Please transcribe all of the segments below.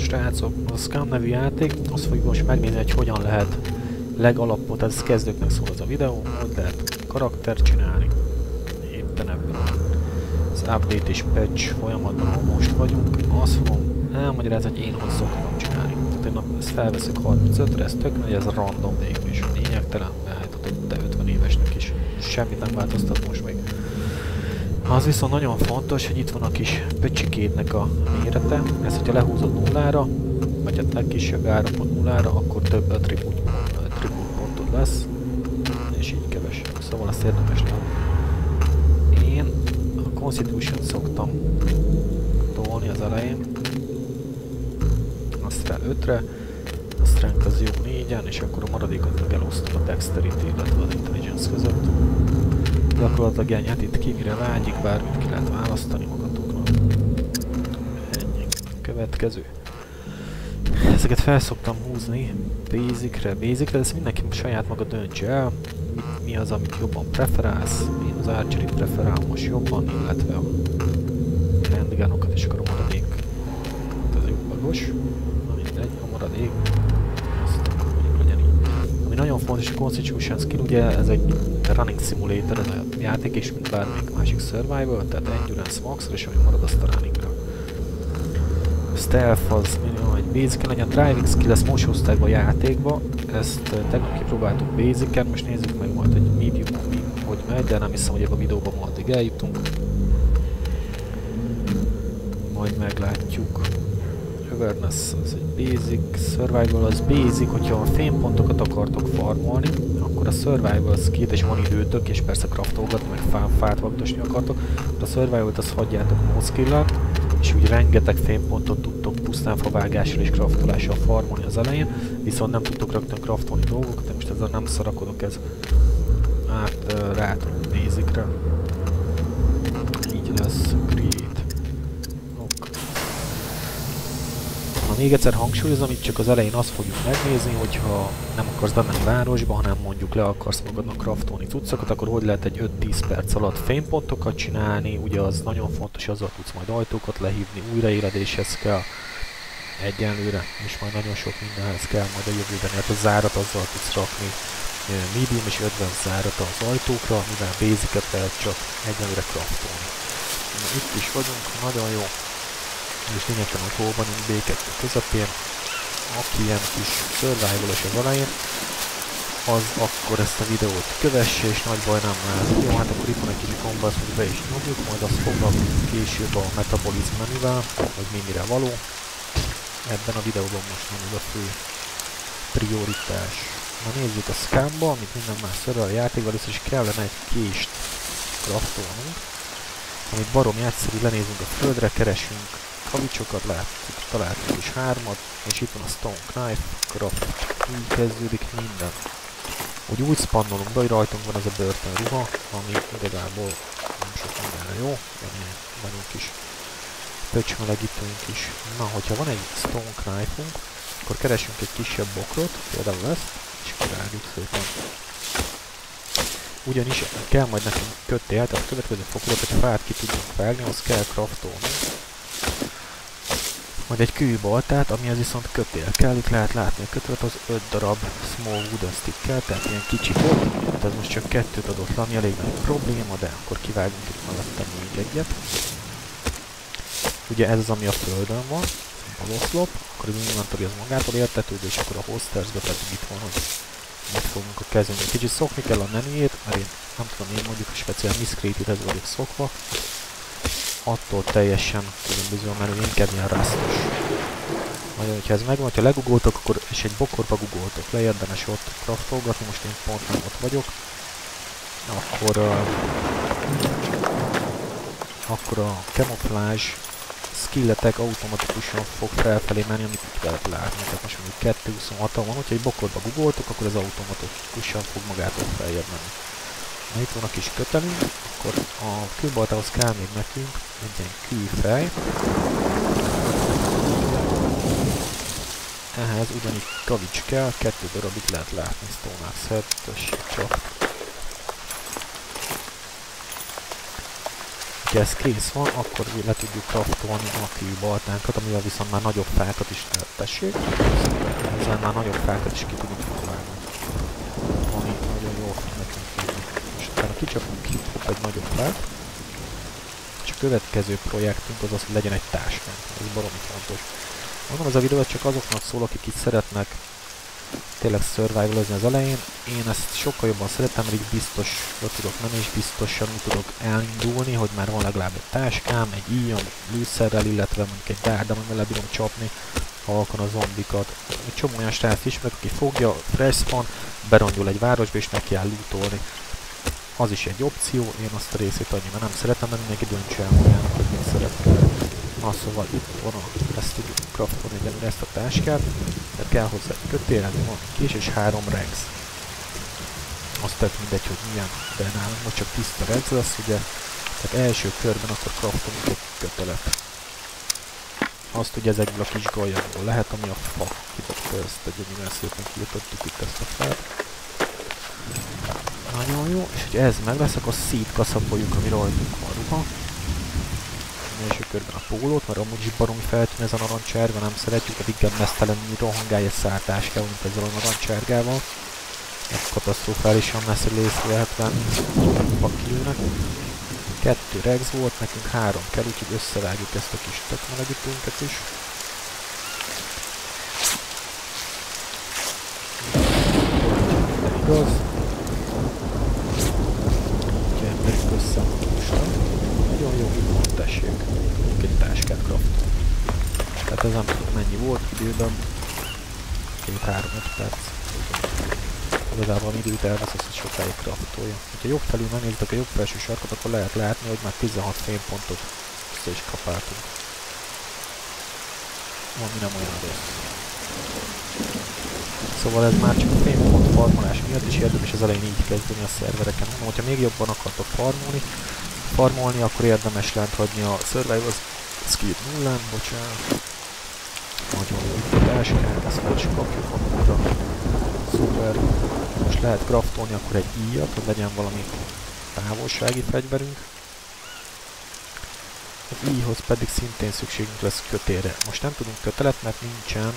srácok, a Scam nevű játék, azt fogjuk most megnézni, hogy hogyan lehet legalapot, tehát ez kezdőknek szól az a videó, hogy lehet karakter csinálni. Éppen ebben az update és patch folyamatban, ahol most vagyunk, azt fogom elmagyarázni, hogy én hogy szoktam csinálni. Tehát én ezt felveszek 35-re, ez tök nagy, ez random végül is, lényegtelen, beállíthatott te 50 évesnek is. Semmit nem változtat most még. Az viszont nagyon fontos, hogy itt van a kis pöcsikédnek a mérete. Ez, hogyha lehúzod nullára, vagy a legkisebb áramot nullára, akkor több attribút, attribút pontod lesz, és így kevesebb. Szóval azt érdemes látni. Én a Constitution szoktam tolni az elején, azt rá 5-re, a Strength az jó 4-en, és akkor a maradékot meg elosztom a Dexterity, illetve az Intelligence között gyakorlatilag ennyi, itt ki mire vágyik, bármit ki lehet választani magatoknak. Ennyi. Következő. Ezeket felszoktam húzni basicre, basicre, de ezt mindenki saját maga döntse el, mi, mi az, amit jobban preferálsz, én az archery preferál most jobban, illetve a handgunokat, és akkor a maradék, ez jobb bagos, na mindegy, a maradék, azt akkor mondjuk legyen így. Ami nagyon fontos, a Constitution skill, ugye ez egy running simulator, ez a játék, és mint bármelyik másik survival, tehát endurance max és ami marad azt a runningra. Stealth az minimum egy basic legyen, driving skill, ezt most hozták a játékba, ezt uh, tegnap kipróbáltuk basic most nézzük meg majd egy medium hogy megy, de nem hiszem, hogy ebben a videóban ma addig eljutunk. Majd meglátjuk. Awareness az egy basic, survival az basic, hogyha a fénypontokat akartok farmolni, akkor a survival skill és van időtök, és persze craftolgatni, meg fá, fát vagdosni akartok, a survival-t azt hagyjátok no és úgy rengeteg fénypontot tudtok pusztán favágással és craftolással farmolni az elején, viszont nem tudtok rögtön craftolni dolgokat, de most ezzel nem szarakodok, ez át uh, rátok basicre. Így lesz, create. Még egyszer hangsúlyozom, itt csak az elején azt fogjuk megnézni, hogyha nem akarsz bemenni városba, hanem mondjuk le akarsz magadnak kraftolni cuccokat, akkor hogy lehet egy 5-10 perc alatt fénypontokat csinálni, ugye az nagyon fontos, azzal tudsz majd ajtókat lehívni, újraéledéshez kell egyenlőre, és majd nagyon sok mindenhez kell majd a jövőben, hát a zárat azzal tudsz rakni, medium és 50 zárat az ajtókra, mivel basic lehet csak egyenlőre kraftolni. Itt is vagyunk, nagyon jó, és lényegtelen, hol vagyunk B2 közepén, aki ilyen kis survival az elején, az akkor ezt a videót kövesse, és nagy baj nem lehet. Jó, hát akkor itt van egy kis gomba, azt be is nyomjuk, majd azt foglalkozunk később a metabolizm menüvel, hogy mennyire való. Ebben a videóban most nem ez a fő prioritás. Na nézzük a scamba, amit minden más szörre a játékban, először is kellene egy kést craftolnunk, amit barom egyszerű, lenézünk a földre, keresünk kavicsokat láttuk, találtunk is hármat, és itt van a Stone Knife, craft, így kezdődik minden. Úgy úgy spannolounk be, hogy rajtunk van az a börtön ruha, ami igazából nem sok mindenre jó, van ilyen nagyon kis pöcsmelegítőnk is. Na, hogyha van egy Stone Knife-unk, akkor keresünk egy kisebb bokrot, például ezt, és akkor rágjuk szépen. Ugyanis kell majd nekünk kötél, tehát a következő fokozat, hogy fát ki tudjunk vágni, az kell craftolni majd egy kőbaltát, amihez viszont kötél kell. Itt lehet látni a kötőt, az 5 darab small wooden stick tehát ilyen kicsi volt. Hát ez most csak kettőt adott lenni, elég nagy probléma, de akkor kivágunk itt mellette még egyet. Ugye ez az, ami a földön van, az oszlop, akkor az inventory az magától értetődő, és akkor a hostersbe pedig itt van, hogy mit fogunk a kezünkbe. Kicsit szokni kell a menüjét, mert én nem tudom, én mondjuk speciál Miss Creative-hez vagyok szokva, attól teljesen különböző, mert inkább ilyen rasztos. Majd, hogyha ez megvan, hogyha legugoltok, akkor, és egy bokorba gugoltok le, érdemes ott craftolgatni, most én pont nem ott vagyok, akkor, uh, akkor a camouflage skilletek automatikusan fog felfelé menni, amit itt lehet látni. Tehát most mondjuk 226 van, hogyha egy bokorba gugoltok, akkor ez automatikusan fog magától feljebb menni. Na itt van a kis kötelünk, akkor a kőbaltához kell még nekünk egy ilyen kőfej. Ehhez ugyanígy kavics kell, kettő darabig lehet látni Stone Axe-et, tessék csak. hogyha ez kész van, akkor le tudjuk craftolni a kőbaltánkat, amivel viszont már nagyobb fákat is tessék. Ezzel már nagyobb fákat is ki tudunk vágni. Ami nagyon jó fog nekünk jönni. És utána kicsapunk ki egy nagyobb fát. És a következő projektünk az az, hogy legyen egy táskánk. Ez baromi fontos. Mondom, ez a videó csak azoknak szól, akik itt szeretnek tényleg survival az elején. Én ezt sokkal jobban szeretem, mert így biztos tudok nem is biztosan úgy tudok elindulni, hogy már van legalább egy táskám, egy íjon, lőszerrel, illetve mondjuk egy dárd, amivel le bírom csapni halkan a zombikat. Egy csomó olyan srác ismerek, aki fogja, fresh spawn, berongyul egy városba és neki kell lootolni. Az is egy opció, én azt a részét annyira nem szeretem, mert mindenki döntse el magának, hogy mit szeretne. Na szóval itt van a, ezt tudjuk craftolni egyelőre ezt a táskát, mert kell hozzá egy kötél, van kés és három rex. Azt tök mindegy, hogy milyen, de nálunk most csak tiszta rex lesz, ugye, tehát első körben akkor craftolunk egy kötelet. Azt ugye ezekből a kis gajjakból lehet, ami a fa. Kidobta ezt, egy gyönyörűen szépen kiütöttük itt ezt a fát. Nagyon jó, és hogy ez meg lesz, akkor szétkaszapoljuk, ami rajtunk van ruha első körben a pólót, mert amúgy is baromi feltűn ez a narancsárga, nem szeretjük, a igen mesztelenül rohangálja egy szártáskával, mint ezzel a narancsárgával. Ez katasztrofálisan messze részt lehet venni a killnek. Kettő rex volt, nekünk három kell, úgyhogy összevágjuk ezt a kis tökmelegítőnket is. igaz. Úgyhogy emberünk össze mostan. Nagyon jó, hogy van, tessék. Egy táskát craft. Tehát ez nem tudom mennyi volt időben. 2-3-5 perc. Igazából van időt elvesz, az, sokáig craftolja. Ha jobb felül megnézitek a jobb felső sarkot, akkor lehet látni, hogy már 16 fénypontot össze is kapáltunk. Ami nem olyan rossz. Szóval ez már csak a fénypont farmolás miatt is érdemes az elején így kezdeni a szervereken. Mondom, hogyha még jobban akartok farmolni, farmolni, akkor érdemes lent hagyni a Survival Skid nullán, bocsánat. Nagyon jó táskát, ezt fel is kapjuk akkor Szuper. Most lehet craftolni akkor egy íjat, hogy legyen valami távolsági fegyverünk. Az íjhoz pedig szintén szükségünk lesz kötére. Most nem tudunk kötelet, mert nincsen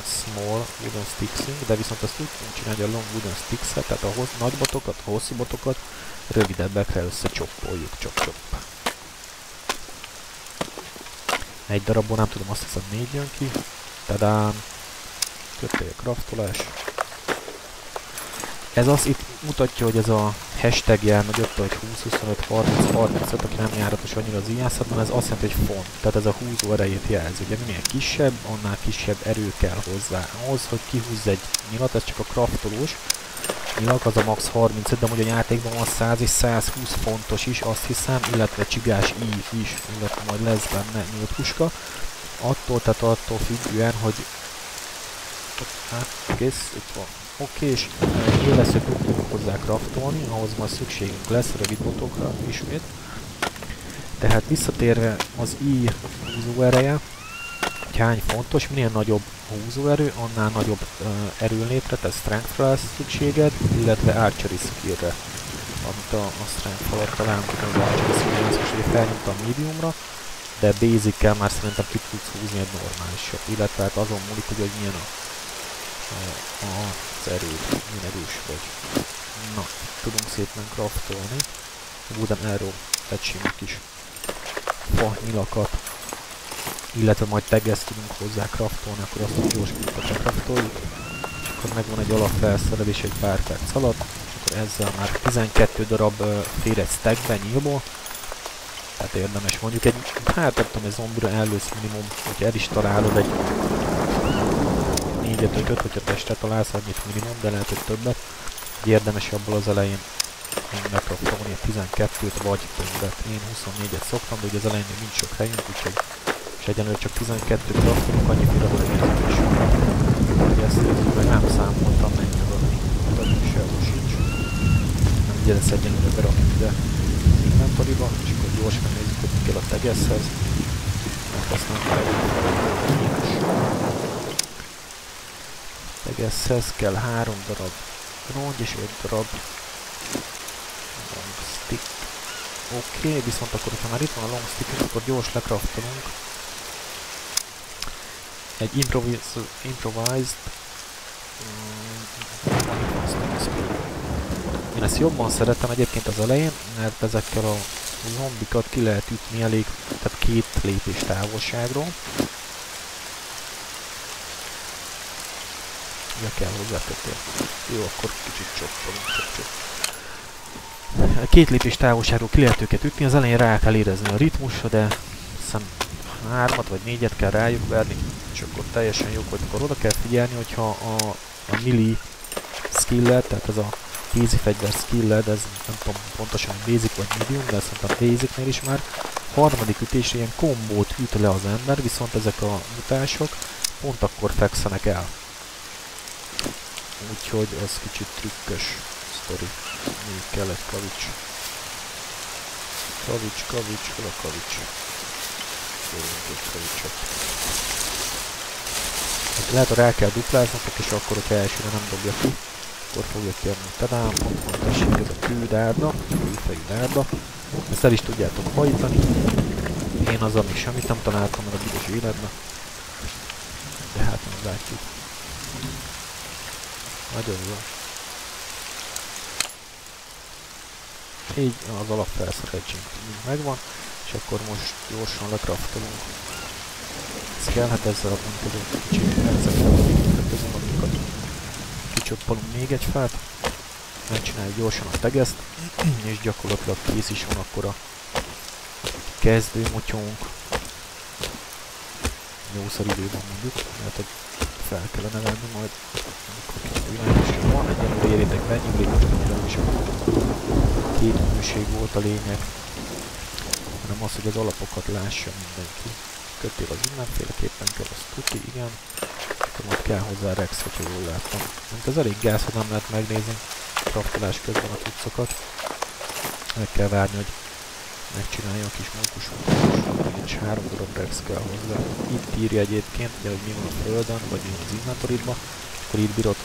a small wooden sticksünk, de viszont azt úgy tudunk csinálni, a long wooden sticks-et, tehát a nagy botokat, a hosszú botokat rövidebbekre összecsoppoljuk, csop-csop. Egy darabból nem tudom, azt hiszem négy jön ki. Tadám! Kötél craftolás. Ez az itt mutatja, hogy ez a hashtag jelmegyött, hogy 20, 25, 30, 35, aki nem járatos annyira az íjászatban, ez azt jelenti, hogy font. Tehát ez a húzó erejét jelzi. Ugye minél kisebb, annál kisebb erő kell hozzá. Ahhoz, hogy kihúzz egy nyilat, ez csak a craftolós, Nyilag az a max 35, de ugye a játékban van 100 és 120 fontos is, azt hiszem, illetve csigás ív is, illetve majd lesz benne nyílt puska. Attól, tehát attól függően, hogy hát kész, itt van. Oké, és éleszőt tudunk hozzá craftolni, ahhoz majd szükségünk lesz rövid botokra ismét. Tehát visszatérve az i húzó ereje, hogy hány fontos, minél nagyobb húzóerő, annál nagyobb uh, erőlétre, tehát strength lesz szükséged, illetve archery skillre, amit a, a strength alatt itt az archery skill most ugye felnyomtam mediumra, de basic már szerintem ki tudsz húzni egy normálisat, illetve hát azon múlik, hogy, hogy milyen a, a, a az erő, milyen erős vagy. Na, tudunk szépen craftolni. Wooden arrow, egy kis fa nyilakat, illetve majd tegeszt tudunk hozzá craftolni, akkor azt a gyors kútat craftoljuk, és akkor megvan egy alapfelszerelés egy pár perc alatt, és akkor ezzel már 12 darab uh, fér egy stackben nyílból, tehát érdemes. Mondjuk egy, hát nem tudom, egy zombira elősz minimum, hogy el is találod egy 4 5 5 hogyha testet találsz, annyit minimum, de lehet, hogy többet, hogy érdemes abból az elején megcraftolni 12-t vagy többet. Én 24-et szoktam, de ugye az elején még nincs sok helyünk, úgyhogy és egyenlőre csak 12 craftunk, annyi hogy érdemes. Hogy ezt nézzük meg, nem számoltam mennyi az, ami adatunk sehol sincs. Nem ugye ezt egyenlőre berakjuk ide inventory-ba, és akkor gyors megnézzük, hogy kell a tegeszhez. Mert azt nem kell Tegeszhez kell 3 darab rongy és 5 darab long stick. Oké, okay, viszont akkor, ha már itt van a long stick, akkor gyors lekraftolunk. Egy improvis improvised én ezt jobban szeretem egyébként az elején, mert ezekkel a zombikat ki lehet ütni elég, tehát két lépés távolságról. Le kell hozzátetni. Jó, akkor kicsit csoppolunk. Két lépés távolságról ki lehet őket ütni, az elején rá kell érezni a ritmusra, de hiszem hármat vagy négyet kell rájuk verni, és akkor teljesen jók vagy, akkor oda kell figyelni, hogyha a, a milli skiller, tehát ez a kézi fegyver skilled, ez nem tudom pontosan basic vagy medium, de szerintem basicnél is már. Harmadik ütésre ilyen kombót üt le az ember, viszont ezek a mutások pont akkor fekszenek el. Úgyhogy az kicsit trükkös sztori. Még kell egy kavics. Kavics, kavics, hol a kavics? Kérünk egy kavicsot. Lehet, hogy rá kell dupláznotok, és akkor, hogyha elsőre nem dobja ki, akkor fogja kérni. Tadám, ott van tessék ez a kődárda, kőfejű dárda. Ezt el is tudjátok hajtani. Én az, még semmit nem találtam meg a büdös életben. De hát nem látjuk. Nagyon jó. Így az alapfelszereltség megvan, és akkor most gyorsan lekraftolunk. Ez kellhet ezzel a pontot, kicsit ezzel a Kicsoppalunk még egy fát, megcsináljuk gyorsan a tegeszt, és gyakorlatilag kész is van akkor a kezdő motyónk. Jószor időben mondjuk, mert hogy fel kellene venni majd, amikor van. Egyenlőre érjétek be, nyuglékot is két műség volt a lényeg, hanem az, hogy az alapokat lássa mindenki. Kötél az mindenféleképpen kell, azt tuti, igen. Akkor majd kell hozzá Rex, hogyha jól láttam. Mint ez elég gáz, hogy nem lehet megnézni kraftolás közben a cuccokat. Meg kell várni, hogy megcsinálja a kis mókus és három darab Rex kell hozzá. Itt írja egyébként, ugye, hogy mi van a földön, vagy mi az inventoridban, akkor itt bírod,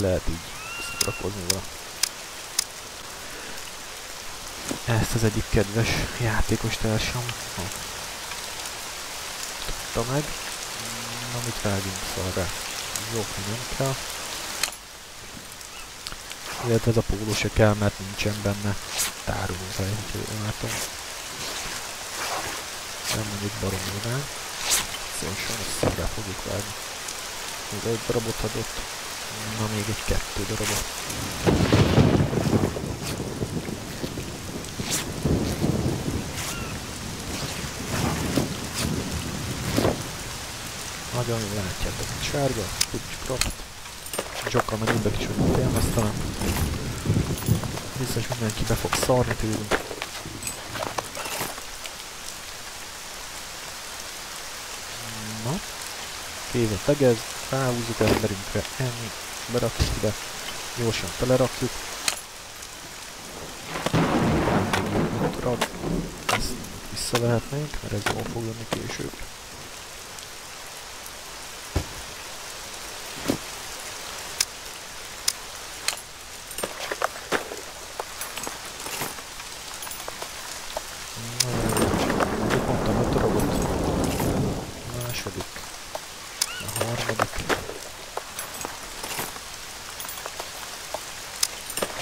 lehet így szórakozni vele. Ezt az egyik kedves játékos társam tudta meg. Na mit vágjunk szarra? Jó, nem kell. Illetve ez a póló se kell, mert nincsen benne tárolóhely, úgyhogy látom. Nem mondjuk barom rá. Szóval ezt szarra fogjuk vágni. Még egy darabot adott. Na még egy kettő darabot. Nagyon jól látjátok, hogy sárga, Switchcraft. Jokkal meg mindek is, hogy félmeztelen. Biztos mindenki be fog szarni tőlünk. Na. Kéve tegez, ráhúzzuk emberünkre, ennyi, berakjuk ide, gyorsan telerakjuk. Ezt visszavehetnénk, mert ez jól fog jönni később.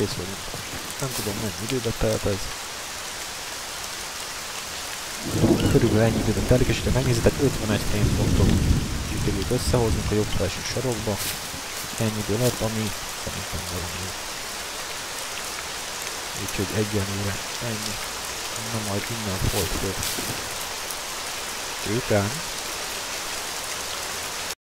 Kész vagyunk. Nem tudom mennyi időbe telt ez. Körülbelül ennyi időbe telik, és ha megnézitek 51 frame pontot sikerült összehoznunk a jobb felső sarokba. Ennyi idő lett, ami szerintem nagyon jó. Úgyhogy egyenlőre ennyi. Na majd innen folytatjuk. Csőkán.